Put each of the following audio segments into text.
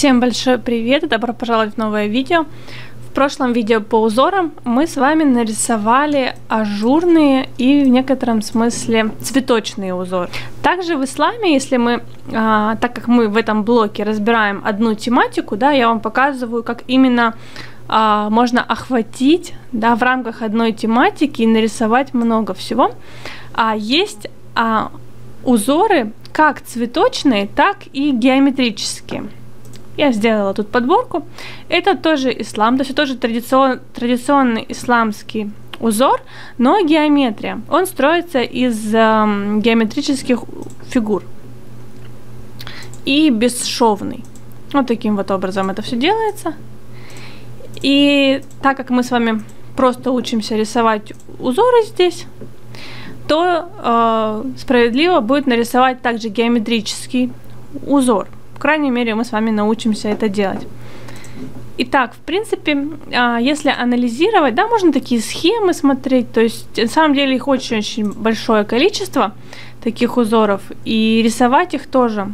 Всем большой привет добро пожаловать в новое видео. В прошлом видео по узорам мы с вами нарисовали ажурные и в некотором смысле цветочные узоры. Также в исламе, если мы, а, так как мы в этом блоке разбираем одну тематику, да, я вам показываю, как именно а, можно охватить да, в рамках одной тематики и нарисовать много всего. А есть а, узоры как цветочные, так и геометрические. Я сделала тут подборку. Это тоже ислам, то есть это тоже традицион, традиционный исламский узор, но геометрия. Он строится из э, геометрических фигур и бесшовный. Вот таким вот образом это все делается. И так как мы с вами просто учимся рисовать узоры здесь, то э, справедливо будет нарисовать также геометрический узор – крайней мере, мы с вами научимся это делать. Итак, в принципе, а, если анализировать, да, можно такие схемы смотреть, то есть на самом деле их очень-очень большое количество таких узоров, и рисовать их тоже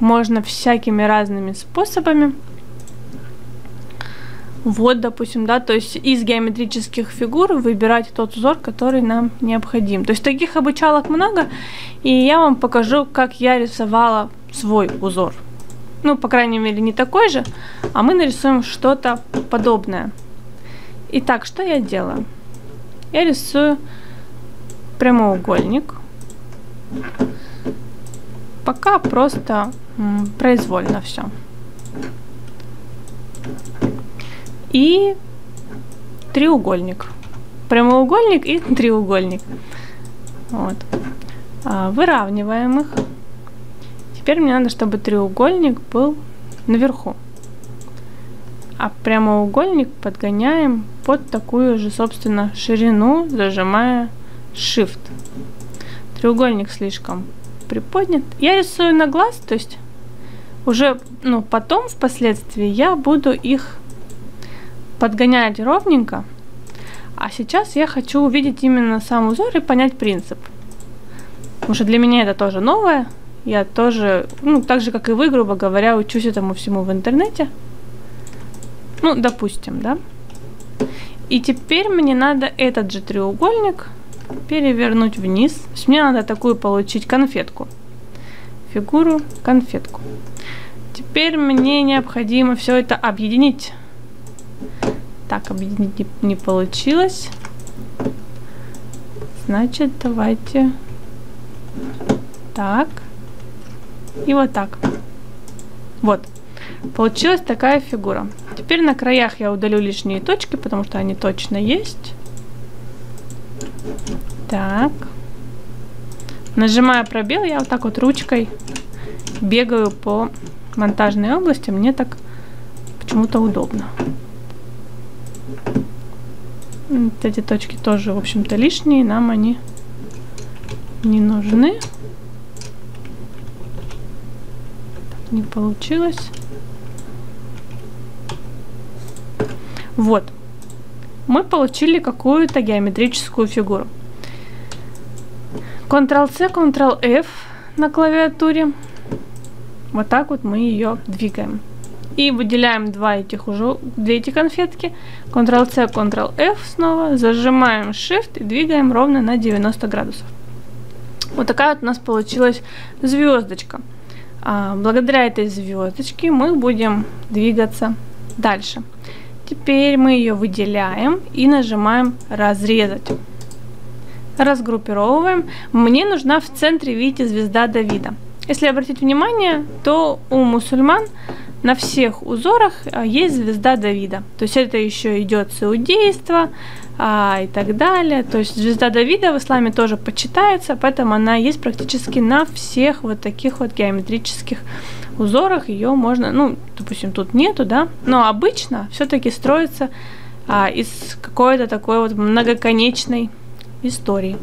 можно всякими разными способами. Вот, допустим, да, то есть из геометрических фигур выбирать тот узор, который нам необходим. То есть таких обучалок много, и я вам покажу, как я рисовала свой узор ну, по крайней мере, не такой же, а мы нарисуем что-то подобное. Итак, что я делаю? Я рисую прямоугольник. Пока просто произвольно все. И треугольник. Прямоугольник и треугольник. Вот. А, выравниваем их. Теперь мне надо, чтобы треугольник был наверху. А прямоугольник подгоняем под такую же, собственно, ширину, зажимая Shift. Треугольник слишком приподнят. Я рисую на глаз, то есть уже ну, потом, впоследствии, я буду их подгонять ровненько. А сейчас я хочу увидеть именно сам узор и понять принцип. Потому что для меня это тоже новое. Я тоже, ну, так же, как и вы, грубо говоря, учусь этому всему в интернете. Ну, допустим, да. И теперь мне надо этот же треугольник перевернуть вниз. То есть мне надо такую получить конфетку. Фигуру, конфетку. Теперь мне необходимо все это объединить. Так, объединить не, не получилось. Значит, давайте... Так. И вот так. Вот. Получилась такая фигура. Теперь на краях я удалю лишние точки, потому что они точно есть. Так. Нажимая пробел, я вот так вот ручкой бегаю по монтажной области. Мне так почему-то удобно. Вот эти точки тоже, в общем-то, лишние. Нам они не нужны. Не получилось. Вот. Мы получили какую-то геометрическую фигуру. Ctrl-C, Ctrl-F на клавиатуре. Вот так вот мы ее двигаем. И выделяем два этих уже, две эти конфетки. Ctrl-C, Ctrl-F снова. Зажимаем Shift и двигаем ровно на 90 градусов. Вот такая вот у нас получилась звездочка. А, благодаря этой звездочке мы будем двигаться дальше. Теперь мы ее выделяем и нажимаем разрезать. Разгруппировываем. Мне нужна в центре, видите, звезда Давида. Если обратить внимание, то у мусульман на всех узорах а, есть звезда Давида. То есть это еще идет с иудейства, а, и так далее. То есть звезда Давида в исламе тоже почитается, поэтому она есть практически на всех вот таких вот геометрических узорах. Ее можно, ну, допустим, тут нету, да, но обычно все-таки строится а, из какой-то такой вот многоконечной истории.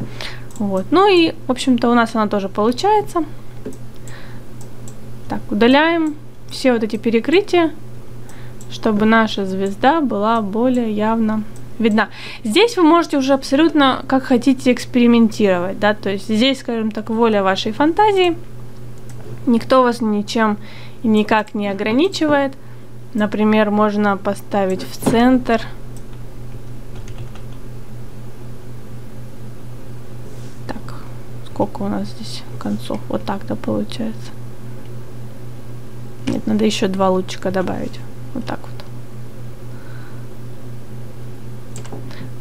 Вот. Ну и, в общем-то, у нас она тоже получается. Так, удаляем все вот эти перекрытия, чтобы наша звезда была более явно видна. Здесь вы можете уже абсолютно как хотите экспериментировать, да, то есть здесь, скажем так, воля вашей фантазии, никто вас ничем и никак не ограничивает. Например, можно поставить в центр. Так, сколько у нас здесь концов? Вот так, да, получается. Нет, надо еще два лучика добавить. Вот так вот.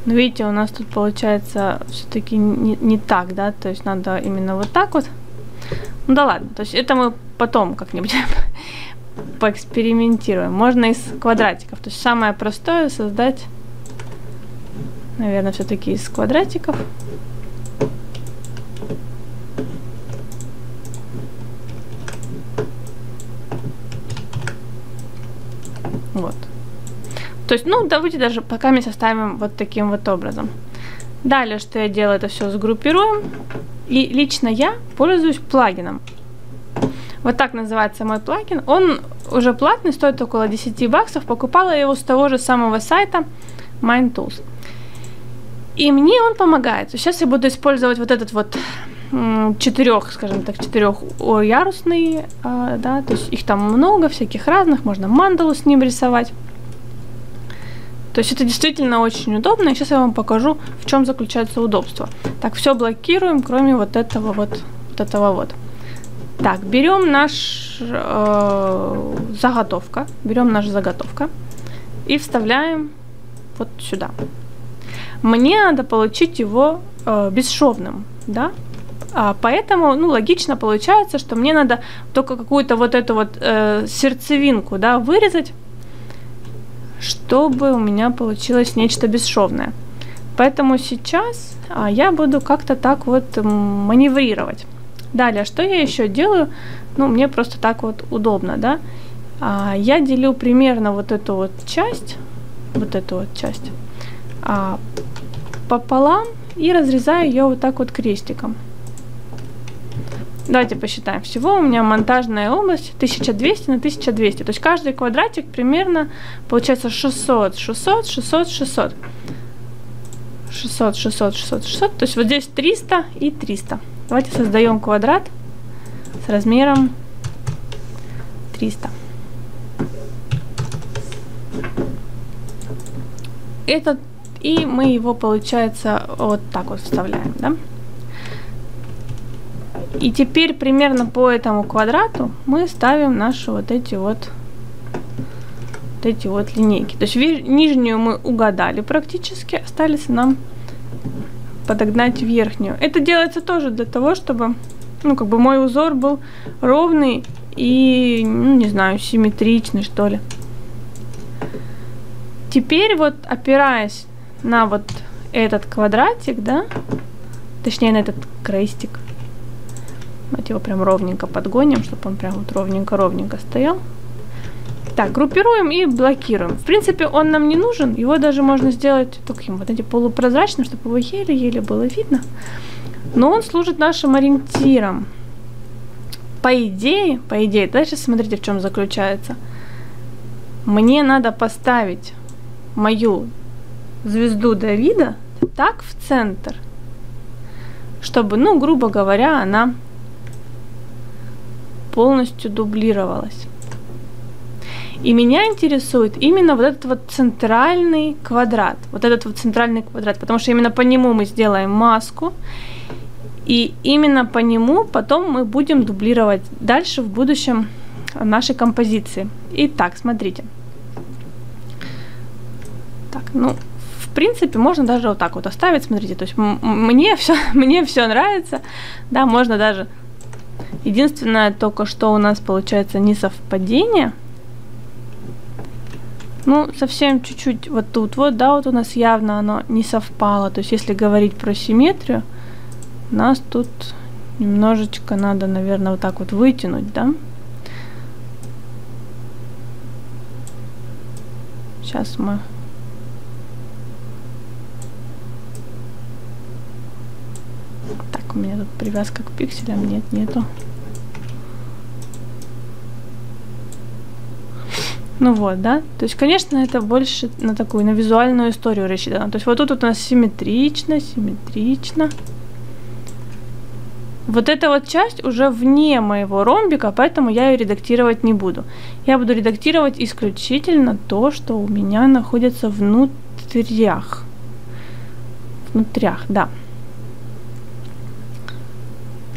Но видите, у нас тут получается все-таки не, не так, да, то есть надо именно вот так вот. Ну да ладно, то есть это мы потом как-нибудь поэкспериментируем. Можно из квадратиков. То есть самое простое создать, наверное, все-таки из квадратиков. Вот. То есть, ну, давайте даже пока мы составим вот таким вот образом. Далее, что я делаю, это все сгруппируем. И лично я пользуюсь плагином. Вот так называется мой плагин. Он уже платный, стоит около 10 баксов. Покупала я его с того же самого сайта MindTools. И мне он помогает. Сейчас я буду использовать вот этот вот четырех, скажем так, четырехярусный, а, да, то есть их там много, всяких разных, можно мандалу с ним рисовать. То есть это действительно очень удобно. И сейчас я вам покажу, в чем заключается удобство. Так, все блокируем, кроме вот этого вот, вот этого вот. Так, берем наш э, заготовка, берем наш заготовка и вставляем вот сюда. Мне надо получить его э, бесшовным, да, а, поэтому, ну, логично получается, что мне надо только какую-то вот эту вот э, сердцевинку, да, вырезать, чтобы у меня получилось нечто бесшовное. Поэтому сейчас а, я буду как-то так вот маневрировать. Далее, что я еще делаю? Ну, мне просто так вот удобно, да. А, я делю примерно вот эту вот часть, вот эту вот часть, а, пополам и разрезаю ее вот так вот крестиком. Давайте посчитаем. Всего у меня монтажная область 1200 на 1200. То есть каждый квадратик примерно получается 600, 600, 600, 600. 600, 600, 600, 600. То есть вот здесь 300 и 300. Давайте создаем квадрат с размером 300. Этот, и мы его, получается, вот так вот вставляем, да? И теперь примерно по этому квадрату мы ставим наши вот эти вот, вот эти вот линейки. То есть нижнюю мы угадали практически, остались нам подогнать верхнюю. Это делается тоже для того, чтобы, ну, как бы мой узор был ровный и, ну, не знаю, симметричный, что ли. Теперь вот, опираясь на вот этот квадратик, да, точнее на этот крестик, Давайте его прям ровненько подгоним, чтобы он прям вот ровненько-ровненько стоял. Так, группируем и блокируем. В принципе, он нам не нужен. Его даже можно сделать таким вот эти полупрозрачным, чтобы его еле-еле было видно. Но он служит нашим ориентиром. По идее, по идее, дальше смотрите, в чем заключается. Мне надо поставить мою звезду Давида так в центр, чтобы, ну, грубо говоря, она полностью дублировалась. И меня интересует именно вот этот вот центральный квадрат. Вот этот вот центральный квадрат, потому что именно по нему мы сделаем маску. И именно по нему потом мы будем дублировать дальше в будущем нашей композиции. Итак, смотрите. Так, ну, в принципе, можно даже вот так вот оставить, смотрите. То есть мне все, мне все нравится. Да, можно даже Единственное только, что у нас получается несовпадение. Ну, совсем чуть-чуть вот тут вот, да, вот у нас явно оно не совпало. То есть, если говорить про симметрию, нас тут немножечко надо, наверное, вот так вот вытянуть, да. Сейчас мы... Так, у меня тут привязка к пикселям, нет, нету. Ну вот, да. То есть, конечно, это больше на такую, на визуальную историю рассчитано. То есть вот тут вот у нас симметрично, симметрично. Вот эта вот часть уже вне моего ромбика, поэтому я ее редактировать не буду. Я буду редактировать исключительно то, что у меня находится внутрях. Внутрях, да.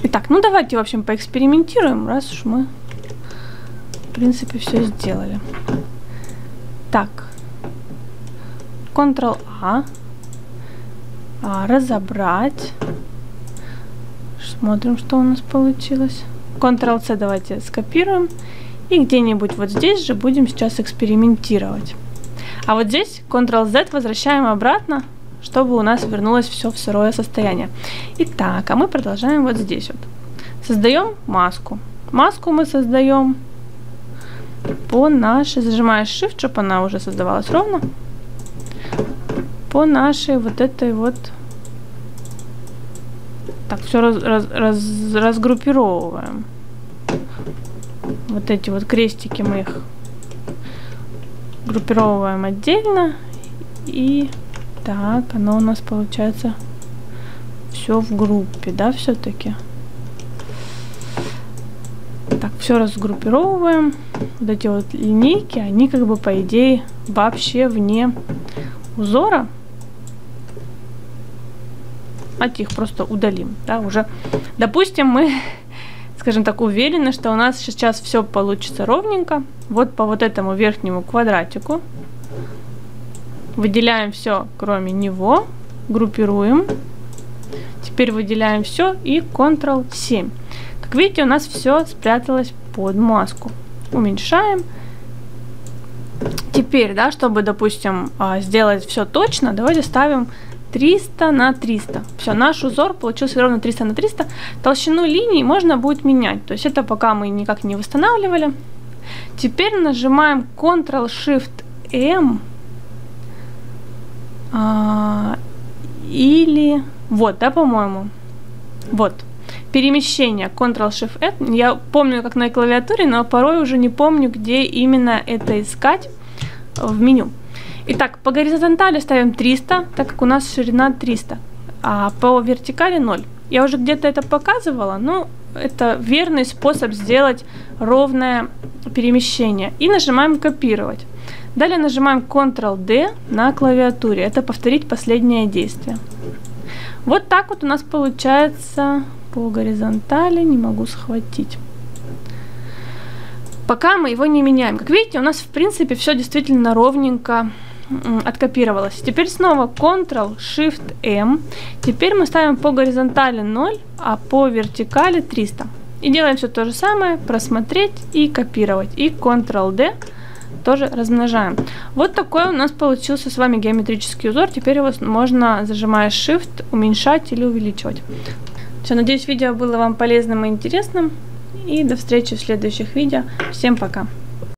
Итак, ну давайте, в общем, поэкспериментируем, раз уж мы, принципе, все сделали. Так. Ctrl-A. А, разобрать. Смотрим, что у нас получилось. Ctrl-C давайте скопируем. И где-нибудь вот здесь же будем сейчас экспериментировать. А вот здесь Ctrl-Z возвращаем обратно, чтобы у нас вернулось все в сырое состояние. Итак, а мы продолжаем вот здесь вот. Создаем маску. Маску мы создаем по нашей, зажимаешь Shift, чтобы она уже создавалась ровно, по нашей вот этой вот так, все раз, раз, раз, разгруппировываем. Вот эти вот крестики мы их группировываем отдельно. И так, оно у нас получается все в группе, да, все-таки. Так, все разгруппировываем. Вот эти вот линейки, они как бы по идее вообще вне узора давайте их просто удалим, да, уже. Допустим, мы, скажем так, уверены, что у нас сейчас все получится ровненько. Вот по вот этому верхнему квадратику выделяем все, кроме него, группируем. Теперь выделяем все и Ctrl-7. Как видите, у нас все спряталось под маску. Уменьшаем. Теперь, да, чтобы, допустим, а, сделать все точно, давайте ставим 300 на 300. Все, наш узор получился ровно 300 на 300. Толщину линий можно будет менять. То есть это пока мы никак не восстанавливали. Теперь нажимаем Ctrl-Shift-M. А, или... Вот, да, по-моему. Вот. Перемещение Ctrl-Shift-N. Я помню, как на клавиатуре, но порой уже не помню, где именно это искать в меню. Итак, по горизонтали ставим 300, так как у нас ширина 300, а по вертикали 0. Я уже где-то это показывала, но это верный способ сделать ровное перемещение. И нажимаем копировать. Далее нажимаем Ctrl-D на клавиатуре. Это повторить последнее действие. Вот так вот у нас получается по горизонтали. Не могу схватить. Пока мы его не меняем. Как видите, у нас в принципе все действительно ровненько откопировалось. Теперь снова Ctrl-Shift-M. Теперь мы ставим по горизонтали 0, а по вертикали 300. И делаем все то же самое, просмотреть и копировать. И Ctrl-D тоже размножаем. Вот такой у нас получился с вами геометрический узор. Теперь его можно, зажимая Shift, уменьшать или увеличивать. Все, надеюсь, видео было вам полезным и интересным. И до встречи в следующих видео. Всем пока!